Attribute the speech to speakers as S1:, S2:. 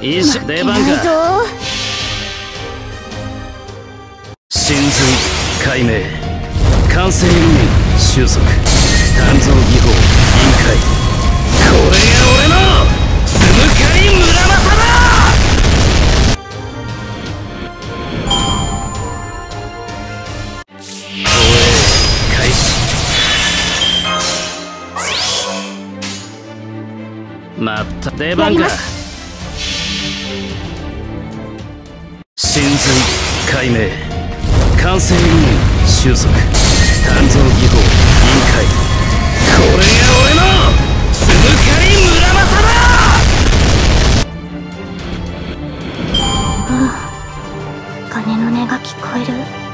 S1: 準
S2: 意識
S1: 備
S2: 出番か
S1: 負けないぞ
S2: 真髄解明完成運収束鍛造技法委員会。これが俺の鈴狩村正だまた出番か真髄解明完成運収束鍛造技法委員会これが俺の鈴狩村正だ
S1: 鐘の音が聞こえる。